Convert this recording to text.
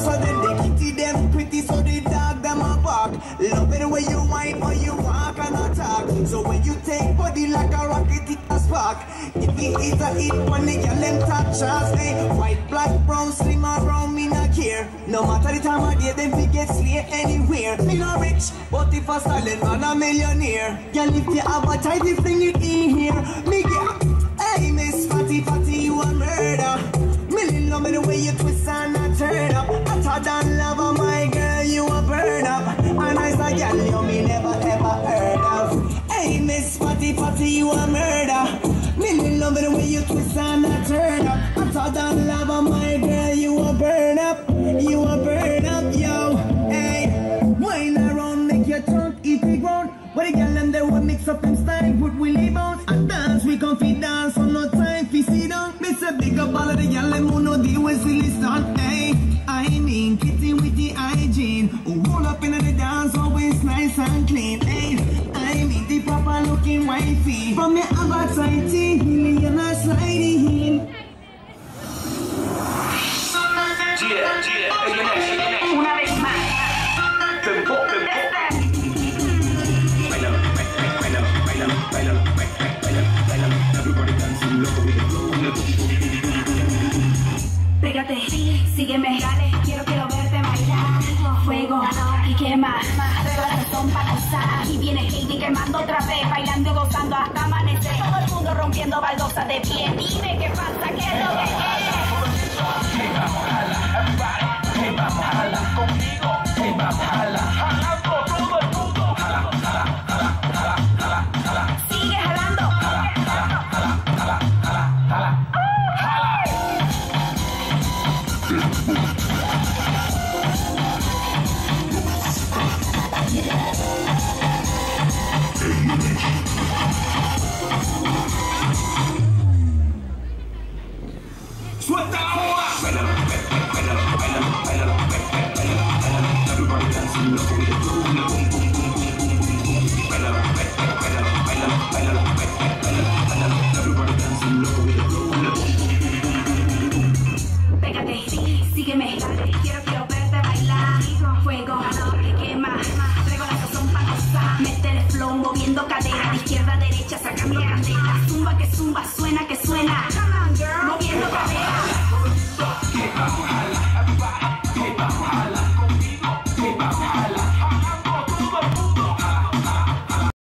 so then the kitty pretty, so the dog them a bark. Love it when you whine or you walk and attack. So when you take body like a rocket, it a spark. If it is a hit, when the girl them top shots, hey, white, black, brown, slim brown, me not care. No matter the time of day, them fi get slay anywhere. Me not rich, but if a silent man a millionaire. Girl, if you advertise, you bring it in here. Me get, hey, Miss Fatty Fatty, you a murder. Love me the way you twist and I turn up. Hotter than lava, my girl, you a burn up. And I say, girl, you me never ever heard of. Hey, Miss Fatty Fatty, you a murder. Million love me the way you twist and I turn up. Hotter than lava, my girl, you a burn up. You a burn up, yo. Hey, wine around, make your tongue eat the ground. What the girl and they will mix up and style, put Willie bounce. And dance, we fit so no time fi sit down. Miss a big up all of the girl and wifey. From the appetite, million a sliding. Yeah, your your. Una vez más. Dancing with. Pégate, sígueme, dale, quiero, quiero verte bailar. Fuego quema, razón para gozar. Y viene Katie quemando otra vez, bailando y gozando hasta amanecer. Todo el mundo rompiendo baldosas de pie. Dime qué pasa, qué es lo que es. Hey, vamos, jala conmigo. Quiero, quiero verte bailar. Fuego que quema, traigo la sazón para gozar. Métele flow, moviendo cadera, de izquierda a derecha, sacando candela. Zumba que zumba, suena que